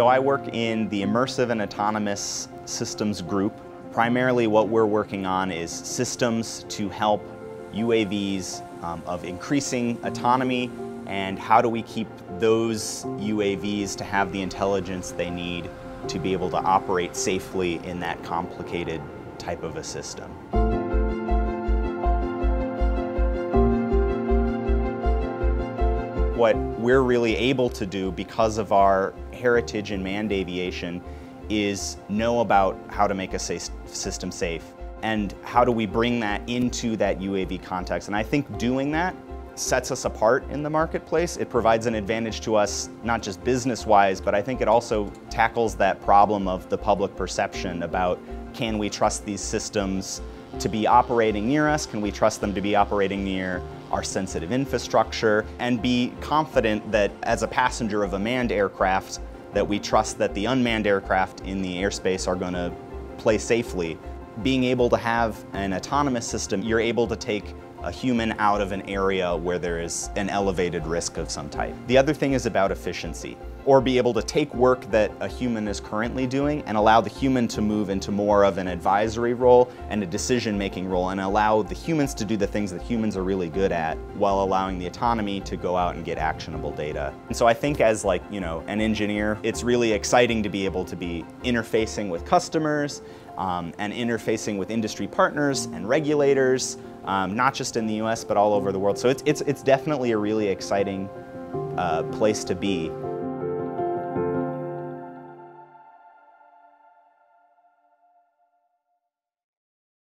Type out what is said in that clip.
So I work in the Immersive and Autonomous Systems group. Primarily what we're working on is systems to help UAVs um, of increasing autonomy and how do we keep those UAVs to have the intelligence they need to be able to operate safely in that complicated type of a system. What we're really able to do because of our heritage in manned aviation is know about how to make a safe system safe and how do we bring that into that UAV context. And I think doing that sets us apart in the marketplace. It provides an advantage to us, not just business-wise, but I think it also tackles that problem of the public perception about can we trust these systems to be operating near us? Can we trust them to be operating near our sensitive infrastructure? And be confident that as a passenger of a manned aircraft, that we trust that the unmanned aircraft in the airspace are going to play safely. Being able to have an autonomous system, you're able to take a human out of an area where there is an elevated risk of some type. The other thing is about efficiency, or be able to take work that a human is currently doing and allow the human to move into more of an advisory role and a decision-making role and allow the humans to do the things that humans are really good at while allowing the autonomy to go out and get actionable data. And so I think as like, you know, an engineer, it's really exciting to be able to be interfacing with customers um, and interfacing with industry partners and regulators um, not just in the US, but all over the world. So it's, it's, it's definitely a really exciting uh, place to be.